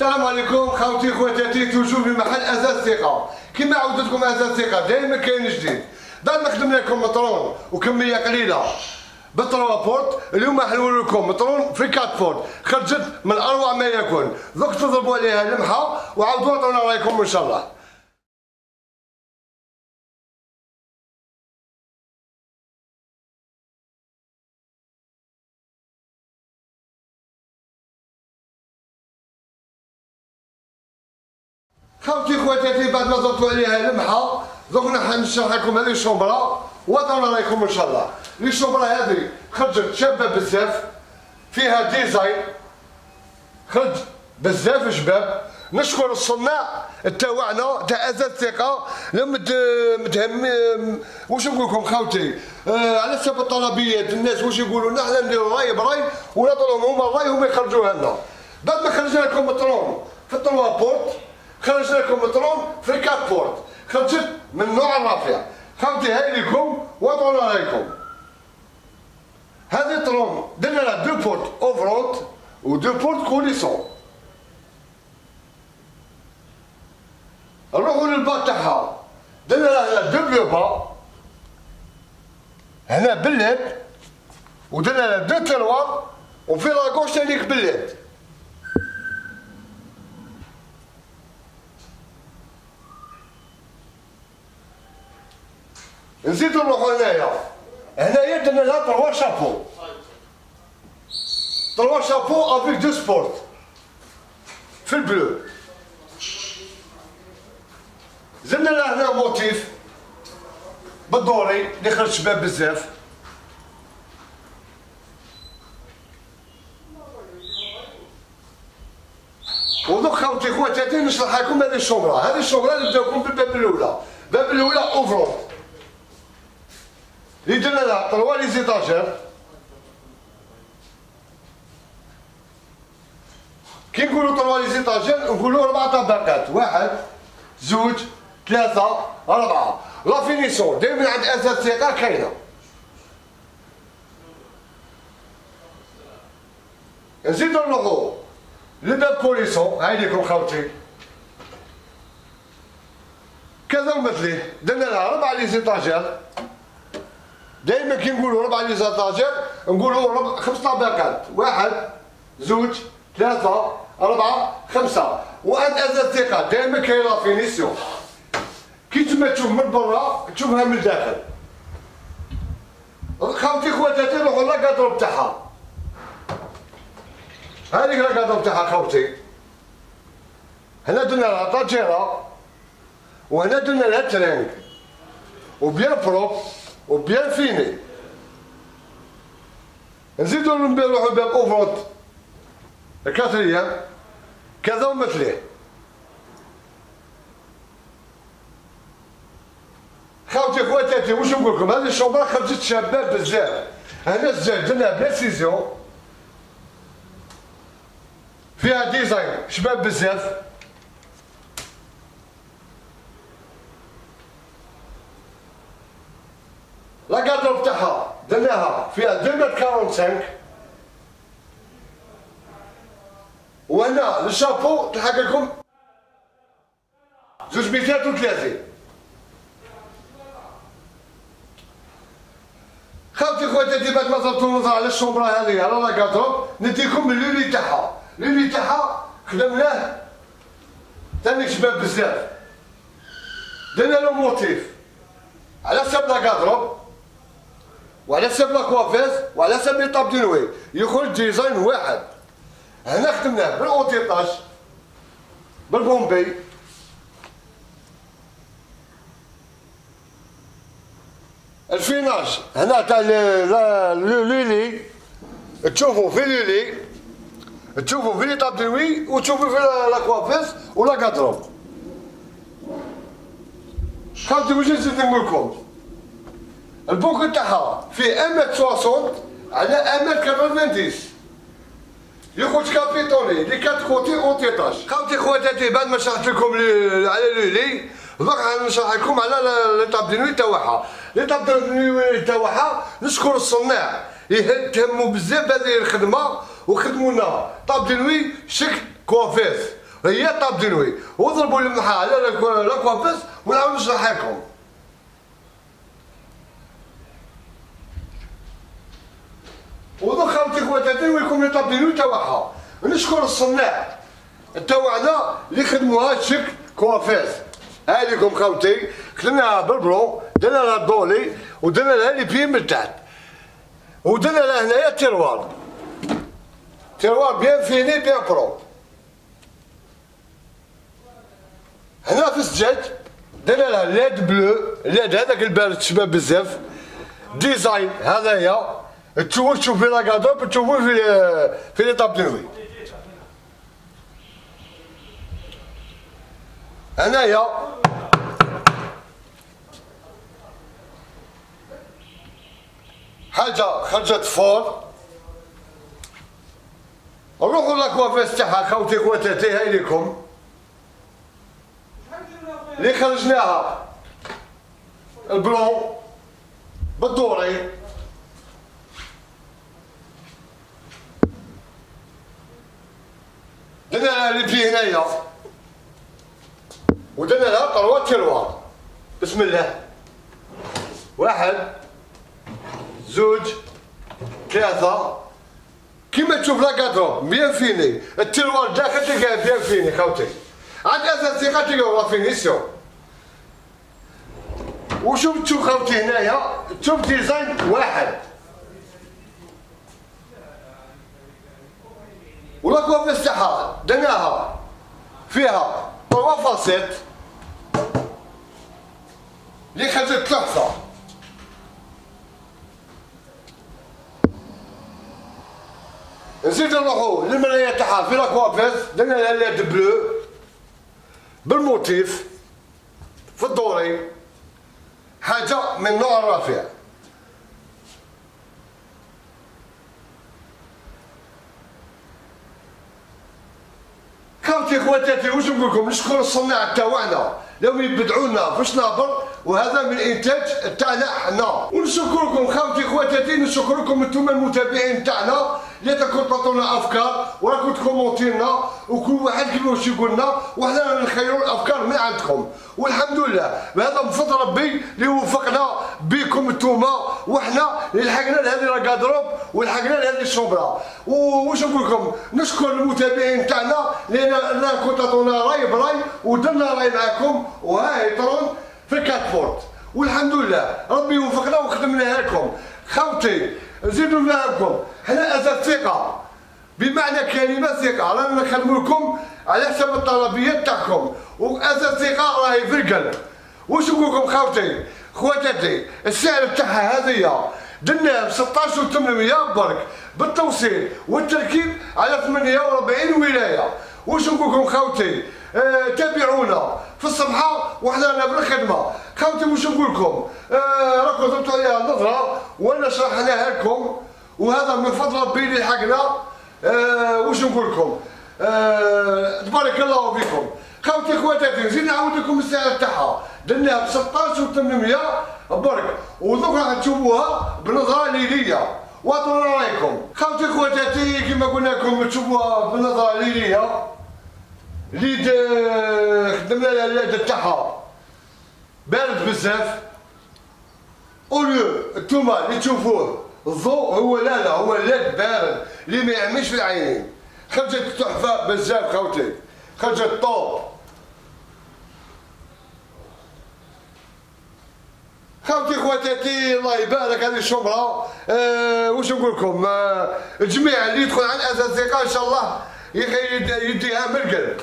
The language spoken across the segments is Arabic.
السلام عليكم خوتي خواتاتي توجو في محل أثاث ثقة. كما عودت لكم أثاث ثقة دائما كاين جديد. دار نخدم لكم trône وكمية قليلة بال trois portes اليوم حنقول لكم trône في quatre portes خرجت من أروع ما يكون. دوك تضربوا عليها لمحة وعاودوا عطونا رأيكم إن شاء الله. خوتي خواتاتي بعد ما ضربتوا عليها لمحه دوك نشرح لكم هذه ال chambre وعطونا رايكم إن شاء الله. لي ال chambre هذه خرجت شابة بزاف فيها design خرج بزاف شباب. نشكر الصناع تاعنا تاع أثاث ثقه لم متهم واش نقول لكم خاوتي؟ آه على حسب الطلبيات الناس واش يقولوا لنا حنا نديروا رأي برأي ونعطوا هما الراي هما يخرجوها لنا. بعد ما خرجنا لكم الطرون في ال trois portes خرج لكم بطرون في quatre portes خرجت من نوع الرافع. خاوتي هاي لكم وضعنا عليكم هذه طرون درنا لها deux portes ouvrantes و deux portes coulissantes. نروحوا لل bas تاعها درنا لها deux بلوبا هنا بال LED ودرنا لها deux tiroirs وفي la couche هذيك بال LED نزيدو نروحو هنايا. هنايا درنا لها trois chapeaux. trois chapeaux avec deux spots. في ال bleu. زدنا لها هنا motif. بالدوري اللي خرج شباب بزاف. ودوك خاوتي خواتاتي نشرح لكم هذه الشومره هذه الشومره نبداوكم بالباب الأولى. الباب الأولى لها طروا لي زيتاجير كي نقولوا طروا لي زيتاجير نقولوا أربع طبقات واحد زوج ثلاثة أربعة la finition دائما عند أساس ثقة كاينة نزيدو نروحو لباب coulissante هاي ليكم خاوتي كذا مثلي درنا لها ربع les دائما كي نقولوا ربع les étagères نقولوا ربع خمس طبقات واحد زوج ثلاثة أربعة خمسة. وعند أساس ثقة. دائما كاين la finition. كي تما تشوف من برا تشوفها من الداخل. خاوتي خواتاتي روحوا la garde-robe تاعها هذيك la garde-robe تاعها خاوتي. هنا درنا لها étagère وهنا درنا لها tringle. و bien propre. و bien fini. نزيدو نروحو باب ouvrante ال quatrième كذا ومثله. خاوتي خواتاتي واش نقول لكم؟ هذه الشومبرا خرجت شباب بزاف. هنا الزاج درنا précision فيها design شباب بزاف. 5 وهنا الشابو تلحق لكم. زوج ميتات وثلاثين خاوتي خواتاتي بعد ما ضربتو على الشومبرا هذي على لا نديكم اللولي تاعها. اللولي تاعها خدمناه. تاني شباب بزاف. درنا له موتيف. على حساب لا وعلى حسب لا كوافيز وعلى حسب لي دينوي. يخرج ديزاين واحد. هنا خدمناه بالأوتيطاج بالبومبي. الفيناج. هنا تاع لولي تشوفوا في لولي تشوفوا في لي طاب دينوي وتشوفوا في لا كوافيز ولا كادرو خاطر واش نزيد نقول لكم؟ البوك تاعها فيه 1 60 على 1 90 يخرج كابيتوني لي كات كوتي اون تيطاج خاوتي خواتاتي بعد ما شرحت لكم على لولي دوك نشرح لكم على لي طاب دي نوي تاعها لي طاب دي نوي تاعها نشكر الصناع يهتموا بزاف بهذه الخدمه وخدموا لنا طاب دي نوي شكل كوافيس هي طاب دنوي وضربوا المحا على لاكوافيس ونعاود نشرح لكم ودوك خاوتي خواتاتي طاب دنوي تاعها نشكر الصناع؟ تاعنا اللي خدموها شك كوافيس هاي لكم خاوتي خدمناها بالبرو درنا لها الدولي ودرنا لها لي بيي من تحت ودرنا لها هنايا تيروار. tiroir bien fini bien propre. هنا في الزجاج درنا لها LED bleu LED هذاك البارد شباب بزاف. design هذايا تشوفوا تشوف في la garde-robe تشوفوا في في les tables de nuit هنايا حاجة خرجت fort روحوا la coiffeuse تاعها خوتي خواتاتي هاي لكم اللي خرجناها ال blanc بال doré لها اللي فيه هنايا. ودرنا لها trois tiroirs بسم الله. واحد زوج ثلاثة. كيما تشوف la garde-robe bien fini. ال tiroir داخل تلقاه bien fini خوتي. عاد أساس ثقة تلقاه finition وشوف تشوف خوتي هنايا. تشوف design واحد. و la coiffeuse تاعها درناها فيها trois facettes اللي خرجت تحفه نزيد نروحو للمراية تاعها في la coiffeuse درنا لها LED bleu. بال motif في ال doré حاجة من نوع الرافع كاوتي خواتاتي واش نقول لكم؟ نشكر الصناع تاعنا لو يبدعونا فاش نابر وهذا من الانتاج تاعنا حنا. ونشكركم خاوتي خواتاتي نشكركم أنتم المتابعين تاعنا اللي تكون تعطونا أفكار وراكم تكومونتينا وكل واحد كيما واش يقولنا وحنا نخيروا الأفكار من عندكم. والحمد لله بهذا بفضل ربي اللي وفقنا بكم انتوما وحنا اللي لحقنا لهذه لاكادروب ولحقنا لهذه الشومبرا. واش نقول لكم نشكر المتابعين تاعنا لأن راكم تعطونا رأي برأي ودرنا رأي معكم وهاي ترون في الكاتفورت والحمد لله ربي يوفقنا وخدمناها لكم خوتي نزيدوا لكم حنا ازال ثقه بمعنى كلمة ثقة. رانا نخدموا لكم على حسب الطلبيات تاعكم وازال ثقه راهي في القلب. واش نقول لكم خوتي؟ خواتاتي السعر تاعها هذه درناه ب 16800 برك بالتوصيل والتركيب على 48 ولاية. واش نقول لكم خوتي؟ آه تابعونا. في الصفحه وحنا بالخدمه خوتي واش نقول لكم؟ آه راكم درتوا عليها نظره وأنا شرحناها لكم. وهذا من فضل ربي اللي لحقنا. آه واش نقول لكم؟ آه تبارك الله فيكم. خوتي خواتاتي نزيد نعاود لكم السعر تاعها. درناها ب 16800 برك ودوك راح تشوفوها بنظره ليليه واعطونا رأيكم. خوتي خواتاتي كما قلنا لكم تشوفوها بنظره ليليه LED خدمنا لها ال LED تاعها. بارد بزاف. au lieu نتوما اللي تشوفوه الضوء هو لا لا هو ال LED بارد. اللي ما يعملش في العينين خرجت تحفة بزاف خوتي. خرجت طوب. خوتي خواتاتي الله يبارك هذه الشمره أه واش نقول لكم؟ أه الجميع اللي يدخل على الاساتذه إن شاء الله يديها من القلب.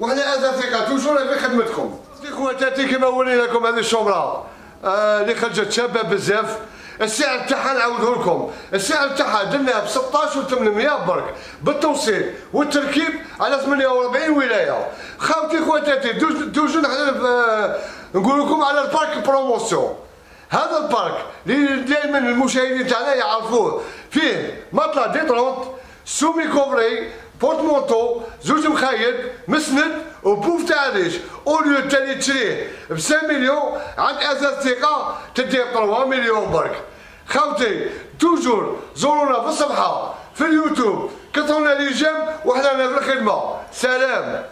وحنا اساتذه توجور في خدمتكم. خواتاتي كما ورينا لكم هذه الشمرة. أه اللي خرجت شابة بزاف. السعر تاعها نعاودو لكم السعر تاعها درناها ب 16800 برك بالتوصيل والتركيب على 48 ولاية. خاوتي خواتاتي دوزو نحن نقول لكم على البارك بروموسيون. هذا البارك اللي دائما المشاهدين تاعنا يعرفوه. فيه مطلع ديترونت سومي كوفري بورتمونتو زوج مخايد مسند وبوف ريش اوليو تاني تشريه ب 5 مليون عند أساس ثقه تدي 3 مليون برك خوتي توجور زورونا في الصفحه في اليوتيوب كثرونا لي جيم وحنا في الخدمه سلام